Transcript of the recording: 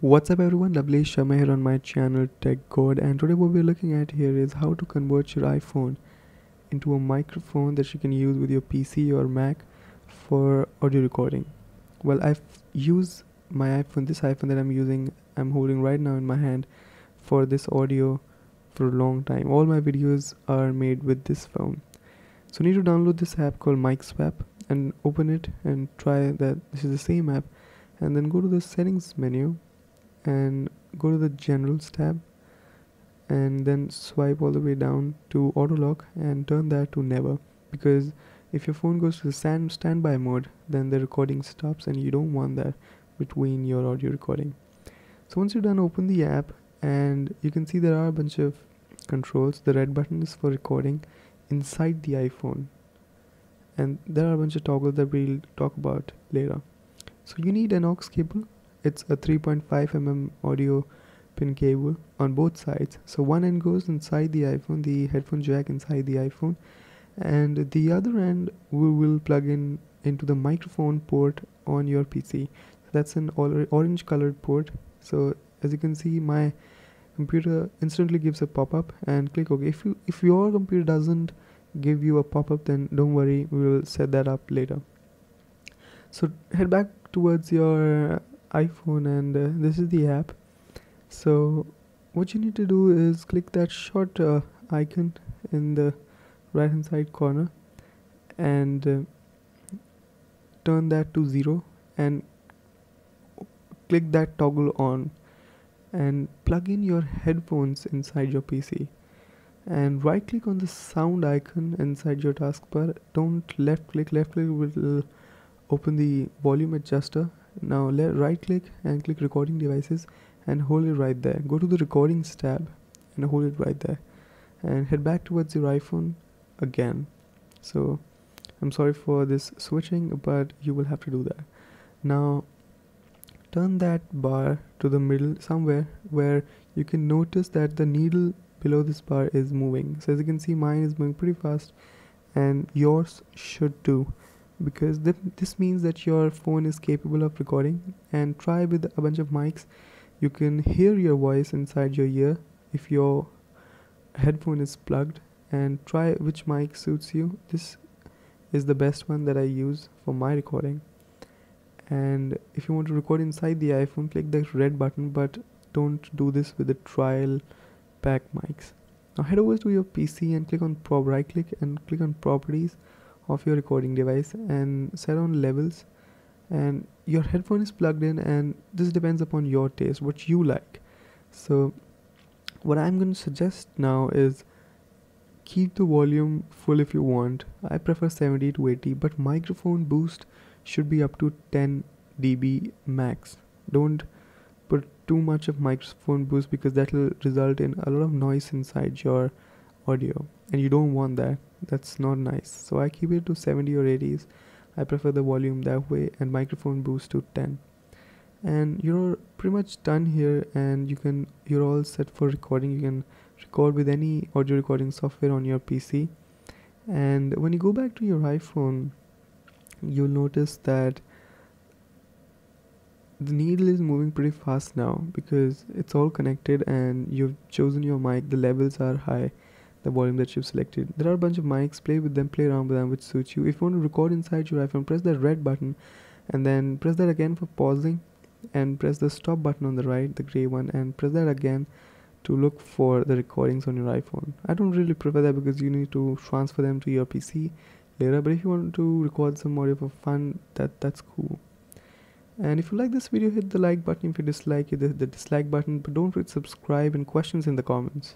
What's up everyone, Lovelesh Sharma here on my channel Tech God and today what we're looking at here is how to convert your iPhone into a microphone that you can use with your PC or Mac for audio recording. Well I've used my iPhone, this iPhone that I'm using, I'm holding right now in my hand for this audio for a long time. All my videos are made with this phone. So you need to download this app called MicSwap and open it and try that this is the same app and then go to the settings menu and go to the generals tab and then swipe all the way down to auto lock and turn that to never. Because if your phone goes to the stand standby mode then the recording stops and you don't want that between your audio recording. So once you're done open the app and you can see there are a bunch of controls. The red button is for recording inside the iphone. And there are a bunch of toggles that we'll talk about later. So you need an aux cable it's a 3.5 mm audio pin cable on both sides. So one end goes inside the iphone the headphone jack inside the iphone and the other end we will plug in into the microphone port on your pc that's an orange colored port. So as you can see my computer instantly gives a pop-up and click ok. If you if your computer doesn't give you a pop-up then don't worry we will set that up later. So head back towards your iphone and uh, this is the app. So what you need to do is click that short uh, icon in the right hand side corner and uh, turn that to zero and click that toggle on and plug in your headphones inside your PC and right click on the sound icon inside your taskbar. Don't left click left click will open the volume adjuster now let right click and click recording devices and hold it right there. Go to the recordings tab and hold it right there and head back towards your iphone again. So i'm sorry for this switching but you will have to do that. Now turn that bar to the middle somewhere where you can notice that the needle below this bar is moving. So as you can see mine is moving pretty fast and yours should too because th this means that your phone is capable of recording and try with a bunch of mics. You can hear your voice inside your ear if your headphone is plugged and try which mic suits you. This is the best one that I use for my recording. And if you want to record inside the iPhone click the red button but don't do this with the trial pack mics. Now head over to your PC and click on prop right click and click on properties of your recording device and set on levels and your headphone is plugged in and this depends upon your taste what you like. So what i'm going to suggest now is keep the volume full if you want. I prefer 70 to 80 but microphone boost should be up to 10 db max. Don't put too much of microphone boost because that will result in a lot of noise inside your audio and you don't want that that's not nice. So i keep it to 70 or 80s i prefer the volume that way and microphone boost to 10 and you're pretty much done here and you can you're all set for recording. You can record with any audio recording software on your pc and when you go back to your iphone you'll notice that the needle is moving pretty fast now because it's all connected and you've chosen your mic. The levels are high the volume that you've selected. There are a bunch of mics, play with them, play around with them which suits you. If you want to record inside your iPhone, press that red button and then press that again for pausing and press the stop button on the right, the gray one, and press that again to look for the recordings on your iPhone. I don't really prefer that because you need to transfer them to your PC later, but if you want to record some audio for fun, that that's cool. And if you like this video, hit the like button. If you dislike it, hit the dislike button. But don't forget subscribe and questions in the comments.